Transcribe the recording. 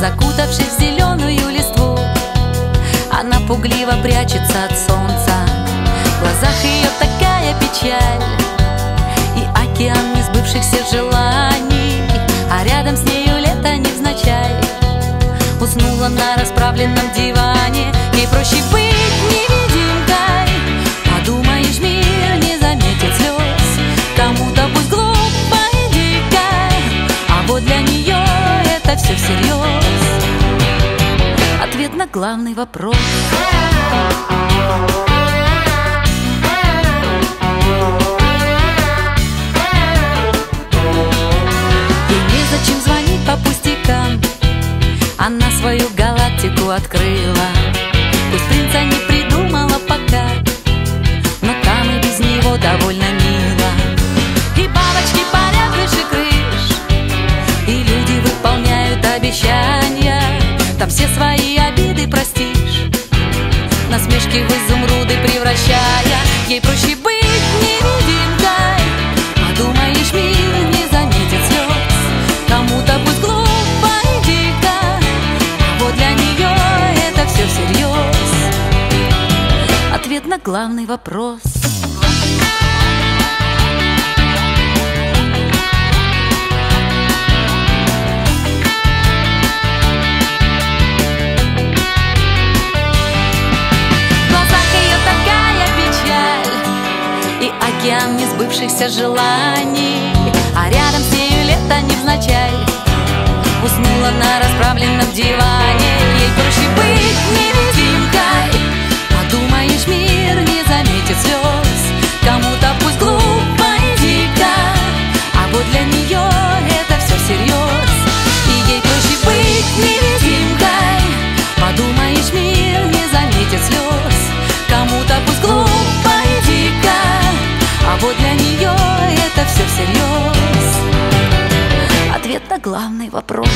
Закутавшись в зеленую листву. Она пугливо прячется от солнца. В глазах ее такая печаль. И океан несбывшихся желаний. А рядом с нею лето невзначай. Уснула на расправленном диване. Ей проще быть на главный вопрос. Ей незачем звонить по Она свою галактику открыла Насмешки в изумруды превращая. Ей проще быть невидимкой. Подумаешь, мир не заметит слез. Кому-то пусть глупо и дико. А вот для нее это все всерьез Ответ на главный вопрос. В Океан несбывшихся желаний. А рядом с нею лето невзначай Уснула на расправленном диване на главный вопрос